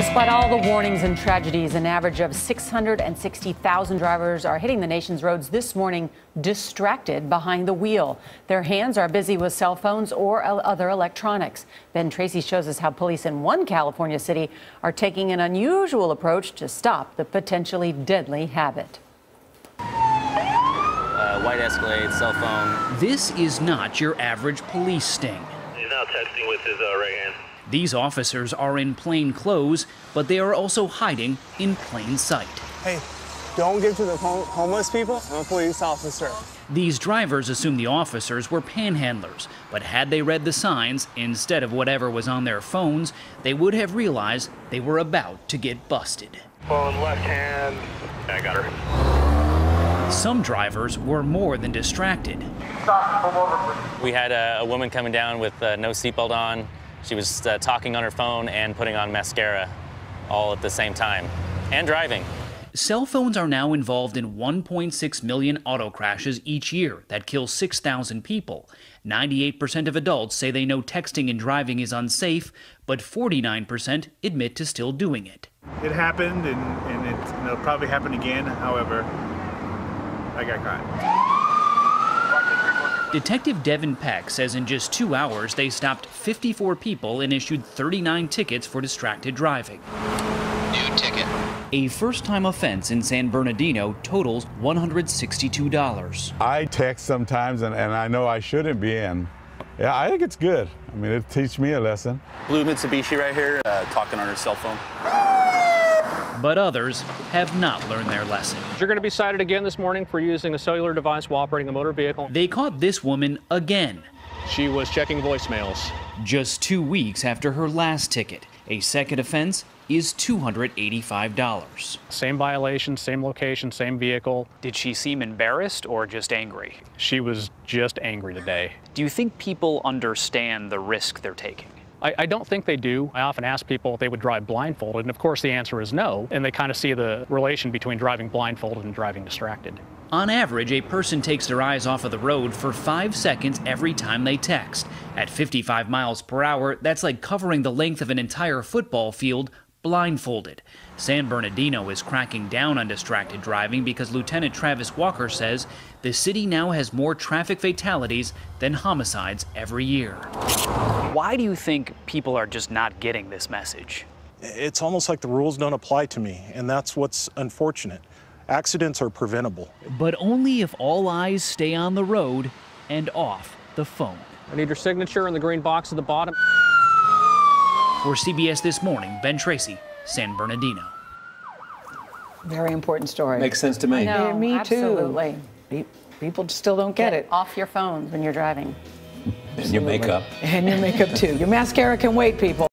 Despite all the warnings and tragedies, an average of 660,000 drivers are hitting the nation's roads this morning distracted behind the wheel. Their hands are busy with cell phones or other electronics. Ben Tracy shows us how police in one California city are taking an unusual approach to stop the potentially deadly habit. Uh, white Escalade, cell phone. This is not your average police sting. He's now texting with his uh, right hand. These officers are in plain clothes, but they are also hiding in plain sight. Hey, don't give to the homeless people. I'm a police officer. These drivers assume the officers were panhandlers, but had they read the signs instead of whatever was on their phones, they would have realized they were about to get busted. Phone left hand. I got her. Some drivers were more than distracted. We had a, a woman coming down with uh, no seatbelt on, she was uh, talking on her phone and putting on mascara all at the same time and driving. Cell phones are now involved in 1.6 million auto crashes each year that kill 6,000 people. 98% of adults say they know texting and driving is unsafe, but 49% admit to still doing it. It happened and, and it, it'll probably happen again. However, I got caught. Detective Devin Peck says in just two hours they stopped 54 people and issued 39 tickets for distracted driving. New ticket. A first time offense in San Bernardino totals $162. I text sometimes and, and I know I shouldn't be in. Yeah, I think it's good. I mean, it teach me a lesson. Blue Mitsubishi right here, uh, talking on her cell phone but others have not learned their lesson. You're going to be cited again this morning for using a cellular device while operating a motor vehicle. They caught this woman again. She was checking voicemails. Just two weeks after her last ticket. A second offense is $285. Same violation, same location, same vehicle. Did she seem embarrassed or just angry? She was just angry today. Do you think people understand the risk they're taking? I, I, don't think they do. I often ask people if they would drive blindfolded, and of course the answer is no, and they kind of see the relation between driving blindfolded and driving distracted. On average, a person takes their eyes off of the road for five seconds every time they text. At 55 miles per hour, that's like covering the length of an entire football field blindfolded. San Bernardino is cracking down on distracted driving because Lieutenant Travis Walker says the city now has more traffic fatalities than homicides every year. Why do you think people are just not getting this message? It's almost like the rules don't apply to me, and that's what's unfortunate. Accidents are preventable. But only if all eyes stay on the road and off the phone. I need your signature in the green box at the bottom. For CBS This Morning, Ben Tracy, San Bernardino. Very important story. Makes sense to me. Know, yeah, me absolutely. too. People still don't get, get it. Off your phones when you're driving. And your makeup. And your makeup too. Your mascara can wait, people.